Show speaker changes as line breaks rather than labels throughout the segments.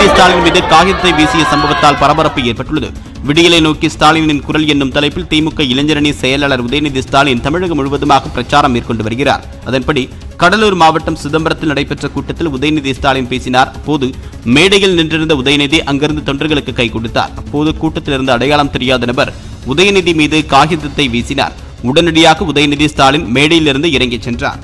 உதயநிதி ஸ்டாலின் மீது காகிதத்தை வீசிய சம்பவத்தால் பரபரப்பு ஏற்பட்டுள்ளது. விடியலை நோக்கி ஸ்டாலினின் குரல் என்னும் தலைப்பில் திமுக இளைஞரணி செயலாளர் உதயநிதி ஸ்டாலின் தமிழகம் முழுவதுமாக பிரச்சாரம் மேற்கொண்டு வருகிறார். அதன்படி கடலூர் மாவட்டம் சிதம்பரத்தில் நடைபெற்ற கூட்டத்தில் உதயநிதி ஸ்டாலின் பேசினார். அப்போது மேடையில் நின்றிருந்த உதயநிதி அங்கிருந்து தொண்டர்களுக்கு கை கொடுத்தார். அப்போது கூட்டத்தில் இருந்த அடையாளம் தெரியாத நபர் உதயநிதி மீது காகிதத்தை வீசினார். உடனடியாக உதயநிதி ஸ்டாலின் மேடையிலிருந்து இறங்கிச் சென்றார்.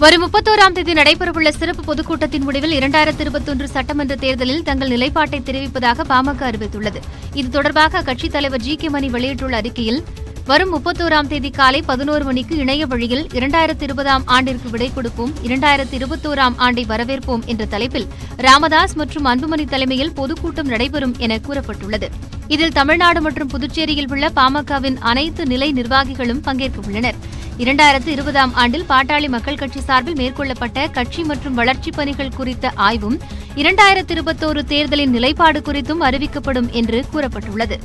வரும் முப்பத்தோராம் தேதி நடைபெறவுள்ள சிறப்பு பொதுக்கூட்டத்தின் முடிவில் இரண்டாயிரத்தி இருபத்தொன்று சட்டமன்ற தேர்தலில் தங்கள் நிலைப்பாட்டை தெரிவிப்பதாக பாமக அறிவித்துள்ளது. இது தொடர்பாக அக்கட்சித் தலைவர் ஜி கே மணி வெளியிட்டுள்ள அறிக்கையில் வரும் முப்பத்தோராம் தேதி காலை பதினோரு மணிக்கு இணைய வழியில் இரண்டாயிரத்தி இருபதாம் ஆண்டிற்கு விடை கொடுப்போம் இரண்டாயிரத்தி இருபத்தோராம் ஆண்டை வரவேற்போம் என்ற தலைப்பில் ராமதாஸ் மற்றும் அன்புமணி தலைமையில் பொதுக்கூட்டம் நடைபெறும் என கூறப்பட்டுள்ளது. இதில் தமிழ்நாடு மற்றும் புதுச்சேரியில் உள்ள பாமகவின் அனைத்து நிலை நிர்வாகிகளும் பங்கேற்க உள்ளனர் இரண்டாயிரத்து இருபதாம் ஆண்டில் பாட்டாளி மக்கள் கட்சி சார்பில் மேற்கொள்ளப்பட்ட கட்சி மற்றும் வளர்ச்சிப் பணிகள் குறித்த ஆய்வும் இரண்டாயிரத்து இருபத்தோரு தேர்தலின் நிலைப்பாடு குறித்தும் அறிவிக்கப்படும் என்று கூறப்பட்டுள்ளது.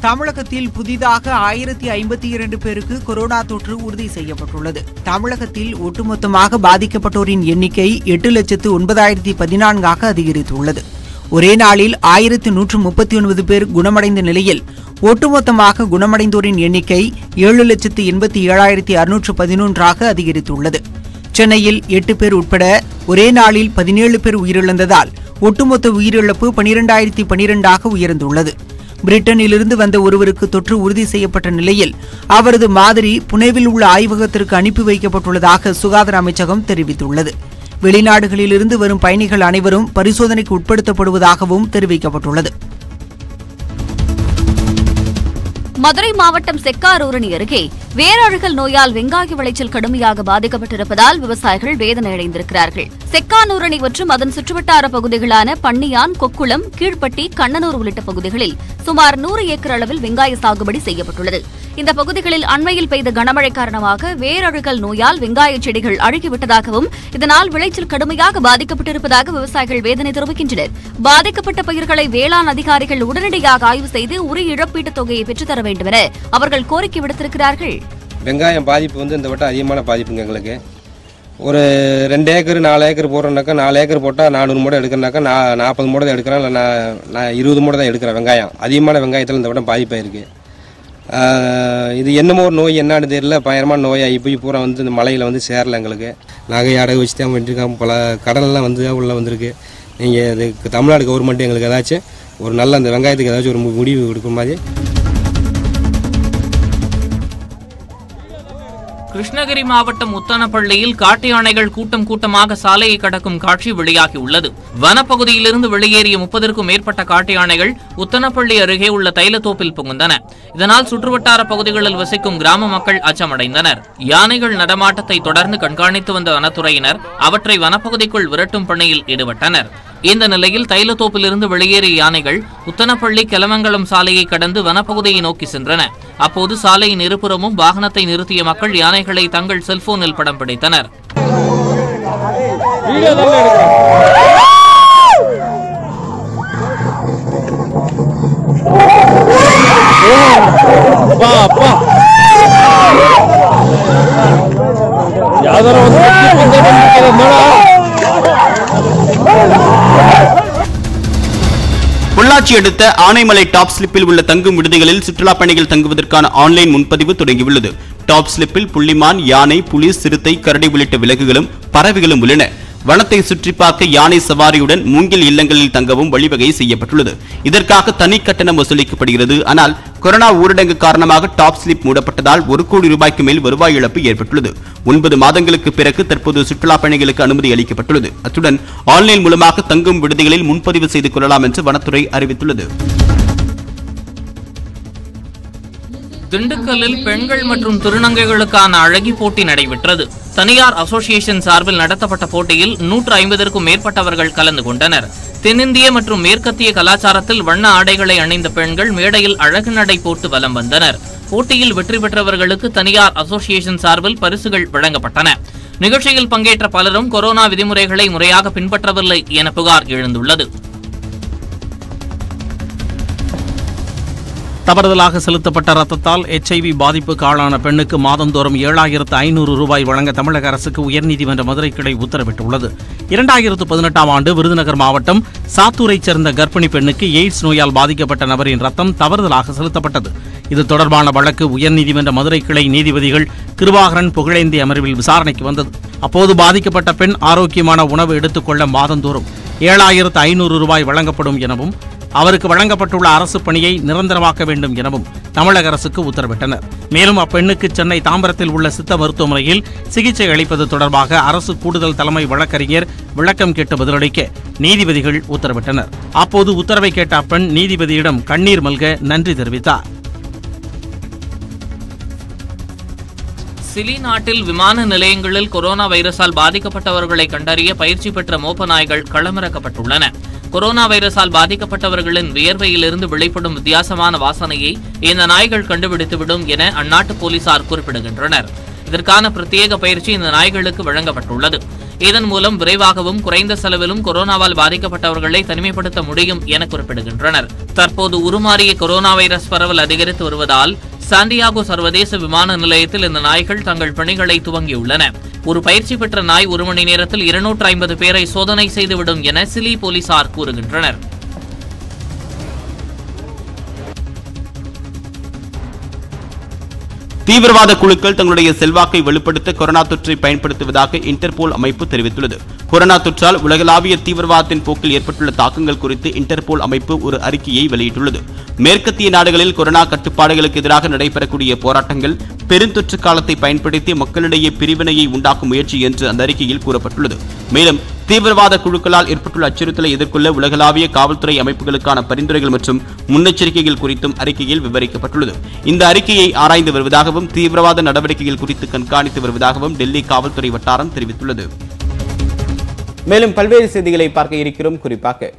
தமிழகத்தில் புதிதாக ஆயிரத்தி ஐம்பத்தி இரண்டு பேருக்கு கொரோனா தொற்று உறுதி செய்யப்பட்டுள்ளது. தமிழகத்தில் ஒட்டுமொத்தமாக பாதிக்கப்பட்டோரின் எண்ணிக்கை எட்டு லட்சத்து ஒன்பதாயிரத்தி பதினான்காக அதிகரித்துள்ளது. ஒரே நாளில் ஆயிரத்து நூற்று முப்பத்தி ஒன்பது பேர் குணமடைந்த நிலையில் ஒட்டுமொத்தமாக குணமடைந்தோரின் எண்ணிக்கை ஏழு லட்சத்து எண்பத்தி ஏழாயிரத்தி அறுநூற்று பதினொன்றாக அதிகரித்துள்ளது. சென்னையில் எட்டு பேர் உட்பட ஒரே நாளில் பதினேழு பேர் உயிரிழந்ததால் ஒட்டுமொத்த உயிரிழப்பு பனிரெண்டாயிரத்தி பனிரெண்டாக உயர்ந்துள்ளது. பிரிட்டனிலிருந்து வந்த ஒருவருக்கு தொற்று உறுதி செய்யப்பட்ட நிலையில் அவரது மாதிரி புனேவில் உள்ள ஆய்வகத்திற்கு அனுப்பி வைக்கப்பட்டுள்ளதாக சுகாதார அமைச்சகம் தெரிவித்துள்ளது. வெளிநாடுகளிலிருந்து வரும் பயணிகள் அனைவரும் பரிசோதனைக்கு உட்படுத்தப்படுவதாகவும் தெரிவிக்கப்பட்டுள்ளது.
மதுரை மாவட்டம் செக்காரூரணி அருகே வேரழுகல் நோயால் வெங்காய விளைச்சல் கடுமையாக பாதிக்கப்பட்டிருப்பதால் விவசாயிகள் வேதனை அடைந்திருக்கிறார்கள். செக்கானூரணி மற்றும் அதன் சுற்றுவட்டார பகுதிகளான பன்னியான் கொக்குளம் கீழ்ப்பட்டி கண்ணனூர் உள்ளிட்ட பகுதிகளில் சுமார் நூறு ஏக்கர் அளவில் வெங்காய சாகுபடி செய்யப்பட்டுள்ளது. இந்த பகுதிகளில் அண்மையில் பெய்த கனமழை காரணமாக வேரழுகல் நோயால் வெங்காய செடிகள் அழுகிவிட்டதாகவும் இதனால் விளைச்சல் கடுமையாக பாதிக்கப்பட்டிருப்பதாக விவசாயிகள் வேதனை தெரிவிக்கின்றனர். பாதிக்கப்பட்ட பயிர்களை வேளாண் அதிகாரிகள் உடனடியாக ஆய்வு செய்து உரிய இழப்பீட்டுத் தொகையை பெற்றுத்தர வேண்டும். என அவர்கள் கோரிக்கை விடுத்திருக்கிறார்கள்.
வெங்காயம் பாதிப்பு வந்து இந்த வட்டம் அதிகமான பாதிப்புங்க எங்களுக்கு. ஒரு ரெண்டு ஏக்கர் நாலு ஏக்கர் போடுறோம்னாக்கா நாலு ஏக்கர் போட்டால் நானூறு மூடை எடுக்கிறனாக்கா நான் நாற்பது மூடை தான் எடுக்கிறேன் இல்லை நான் நான் இருபது மூடை தான் எடுக்கிறேன் வெங்காயம். அதிகமான வெங்காயத்தில் இந்த வட்டம் பாதிப்பாயிருக்கு. இது என்னமோ ஒரு நோய் என்னான்னு தெரியல. பயங்கரமான நோயாகி போய் பூரா வந்து இந்த மலையில் வந்து சேரல எங்களுக்கு. நகை அடகு வச்சு தான் பண்ணிருக்காங்க பல கடலெல்லாம் வந்து உள்ளே வந்திருக்கு. நீங்கள் இதுக்கு தமிழ்நாடு கவர்மெண்ட் எங்களுக்கு ஏதாச்சும் ஒரு நல்ல அந்த வெங்காயத்துக்கு ஏதாச்சும் ஒரு முடிவு கொடுக்குற மாதிரி
கிருஷ்ணகிரி மாவட்டம் உத்தனப்பள்ளியில் காட்டு யானைகள் கூட்டம் கூட்டமாக சாலையை கடக்கும் காட்சி வெளியாகியுள்ளது. வனப்பகுதியிலிருந்து வெளியேறிய முப்பதற்கும் மேற்பட்ட காட்டு யானைகள் உத்தனப்பள்ளி அருகே உள்ள தைலத்தோப்பில் புகுந்தன. இதனால் சுற்றுவட்டார பகுதிகளில் வசிக்கும் கிராம மக்கள் அச்சமடைந்தனர். யானைகள் நடமாட்டத்தை தொடர்ந்து கண்காணித்து வந்த வனத்துறையினர் அவற்றை வனப்பகுதிக்குள் விரட்டும் பணியில் ஈடுபட்டனர். இந்த நிலையில் தைலத்தோப்பிலிருந்து வெளியேறிய யானைகள் உத்தனப்பள்ளி கெலமங்கலம் சாலையை கடந்து வனப்பகுதியை நோக்கி சென்றன. அப்போது சாலையின் இருபுறமும் வாகனத்தை நிறுத்திய மக்கள் யானைகளை தங்கள் செல்போனில் படம் பிடித்தனர்.
பொள்ளாச்சி அடுத்த ஆனைமலை டாப் ஸ்லிப்பில் உள்ள தங்கும் விடுதிகளில் சுற்றுலா பயணிகள் தங்குவதற்கான ஆன்லைன் முன்பதிவு தொடங்கியுள்ளது. டாப் ஸ்லிப்பில் புள்ளிமான் யானை புலி சிறுத்தை கரடி உள்ளிட்ட விலங்குகளும் பறவைகளும் உள்ளன. வனத்தை சுற்றி பார்க்க யானை சவாரியுடன் மூங்கில் இல்லங்களில் தங்கவும் வழிவகை செய்யப்பட்டுள்ளது. இதற்காக தனி கட்டணம் வசூலிக்கப்படுகிறது. ஆனால் கொரோனா ஊரடங்கு காரணமாக டாப் ஸ்லிப் மூடப்பட்டதால் ஒரு கோடி ரூபாய்க்கு மேல் வருவாய் இழப்பு ஏற்பட்டுள்ளது. ஒன்பது மாதங்களுக்கு பிறகு தற்போது சுற்றுலா பயணிகளுக்கு அனுமதி அளிக்கப்பட்டுள்ளது. அத்துடன் ஆன்லைன் மூலமாக தங்கும் விடுதிகளில் முன்பதிவு செய்து கொள்ளலாம் என்று வனத்துறை அறிவித்துள்ளது.
திண்டுக்கல்லில் பெண்கள் மற்றும் திருநங்கைகளுக்கான அழகி போட்டி நடைபெற்றது. தனியார் அசோசியேஷன் சார்பில் நடத்தப்பட்ட போட்டியில் நூற்று ஐம்பதற்கும் மேற்பட்டவர்கள் கலந்து கொண்டனர். தென்னிந்திய மற்றும் மேற்கத்திய கலாச்சாரத்தில் வண்ண ஆடைகளை அணிந்த பெண்கள் மேடையில் அழகு நடை போட்டு வலம் வந்தனர். போட்டியில் வெற்றி பெற்றவர்களுக்கு தனியார் அசோசியேஷன் சார்பில் பரிசுகள் வழங்கப்பட்டன. நிகழ்ச்சியில் பங்கேற்ற பலரும் கொரோனா விதிமுறைகளை முறையாக பின்பற்றவில்லை என புகார் எழுந்துள்ளது.
தவறுதலாக செலுத்தப்பட்ட ரத்தத்தால் எச்ஐவி பாதிப்புக்கு ஆளான பெண்ணுக்கு மாதந்தோறும் ஏழாயிரத்து ஐநூறு ரூபாய் வழங்க தமிழக அரசுக்கு உயர்நீதிமன்ற மதுரை கிளை உத்தரவிட்டுள்ளது. இரண்டாயிரத்து பதினெட்டாம் ஆண்டு விருதுநகர் மாவட்டம் சாத்தூரைச் சேர்ந்த கர்ப்பிணி பெண்ணுக்கு எய்ட்ஸ் நோயால் பாதிக்கப்பட்ட நபரின் ரத்தம் தவறுதலாக செலுத்தப்பட்டது. இது தொடர்பான வழக்கு உயர்நீதிமன்ற மதுரை கிளை நீதிபதிகள் கிருபாகரன் புகழேந்தி அமர்வில் விசாரணைக்கு வந்தது. அப்போது பாதிக்கப்பட்ட பெண் ஆரோக்கியமான உணவு எடுத்துக்கொள்ள மாதந்தோறும் ஏழாயிரத்து ஐநூறு ரூபாய் வழங்கப்படும் எனவும் அவருக்கு வழங்கப்பட்டுள்ள அரசு பணியை நிரந்தரமாக்க வேண்டும் எனவும் தமிழக அரசுக்கு உத்தரவிட்டனர். மேலும் அப்பெண்ணுக்கு சென்னை தாம்பரத்தில் உள்ள சித்த மருத்துவமனையில் சிகிச்சை அளிப்பது தொடர்பாக அரசு கூடுதல் தலைமை வழக்கறிஞர் விளக்கம் கேட்டு பதிலளிக்க நீதிபதிகள் உத்தரவிட்டனர். அப்போது உத்தரவை கேட்ட அப்பெண் நீதிபதியிடம் கண்ணீர் மல்க நன்றி தெரிவித்தார்.
சிலி நாட்டில் விமான நிலையங்களில் கொரோனா வைரசால் பாதிக்கப்பட்டவர்களை கண்டறிய பயிற்சி பெற்ற மோப்ப நாய்கள் களமிறக்கப்பட்டுள்ளன. கொரோனா வைரஸால் பாதிக்கப்பட்டவர்களின் வியர்வையிலிருந்து வெளிப்படும் வித்தியாசமான வாசனையை இந்த நாய்கள் கண்டுபிடித்துவிடும் என அந்நாட்டு போலீசார் குறிப்பிடுகின்றனர். இதற்கான பிரத்யேக பயிற்சி இந்த நாய்களுக்கு வழங்கப்பட்டுள்ளது. இதன் மூலம் விரைவாகவும் குறைந்த செலவிலும் கொரோனாவால் பாதிக்கப்பட்டவர்களை தனிமைப்படுத்த முடியும் என குறிப்பிடுகின்றனர். தற்போது உருமாறிய கொரோனா வைரஸ் பரவல் அதிகரித்து வருவதால் சாண்டியாகோ சர்வதேச விமான நிலையத்தில் இந்த நாய்கள் தங்கள் பணிகளை துவங்கியுள்ளன. ஒரு பயிற்சி பெற்ற நாய் ஒரு மணி நேரத்தில் இருநூற்று ஐம்பது பேரை சோதனை செய்துவிடும் என சிலி போலீசார் கூறுகின்றனர்.
தீவிரவாத குழுக்கள் தங்களுடைய செல்வாக்கை வெளிப்படுத்த கொரோனா தொற்றை பயன்படுத்துவதாக இன்டர்போல் அமைப்பு தெரிவித்துள்ளது. கொரோனா தொற்றால் உலகளாவிய தீவிரவாதத்தின் போக்கில் ஏற்பட்டுள்ள தாக்கங்கள் குறித்து இன்டர்போல் அமைப்பு ஒரு அறிக்கையை வெளியிட்டுள்ளது. மேற்கத்திய நாடுகளில் கொரோனா கட்டுப்பாடுகளுக்கு எதிராக நடைபெறக்கூடிய போராட்டங்கள் பெருந்தொற்று காலத்தை பயன்படுத்தி மக்களிடையே பிரிவினையை உண்டாக்கும் முயற்சி என்று அந்த அறிக்கையில் கூறப்பட்டுள்ளது. மேலும் தீவிரவாத குழுக்களால் ஏற்பட்டுள்ள அச்சுறுத்தலை எதிர்கொள்ள உலகளாவிய காவல்துறை அமைப்புகளுக்கான பரிந்துரைகள் மற்றும் முன்னெச்சரிக்கைகள் குறித்தும் அறிக்கையில் விவரிக்கப்பட்டுள்ளது. இந்த அறிக்கையை ஆராய்ந்து வருவதாகவும் தீவிரவாத நடவடிக்கைகள் குறித்து கண்காணித்து வருவதாகவும் டெல்லி காவல்துறை வட்டாரம் தெரிவித்துள்ளது. மேலும் பல்வேறு செய்திகளை பார்க்க இருக்கிறோம். குறிப்பாக